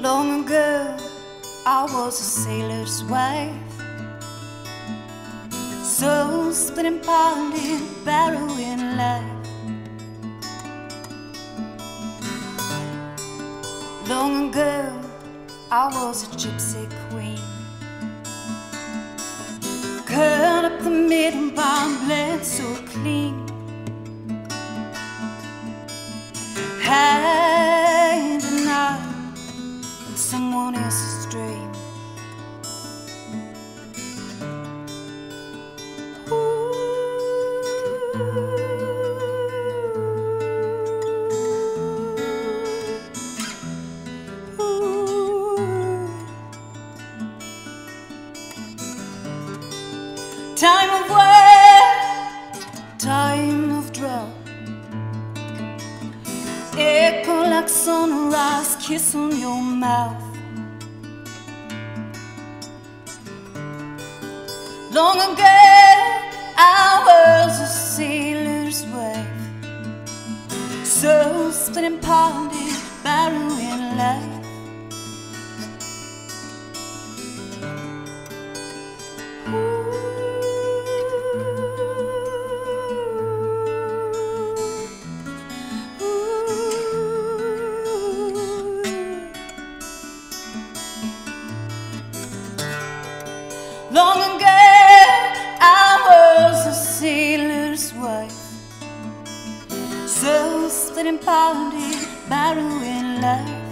Long ago, I was a sailor's wife. So splitting, pounding, barrowing life. Long ago, I was a gypsy queen. Cut up the middle, bled so clean. Someone else's dream. Time of war, time of drought. Echo like sunrise, kiss on your mouth. Long ago, I was a sailor's wife, so split and pounded, barrowing life. Long ago, so split and pounded, barrowing life.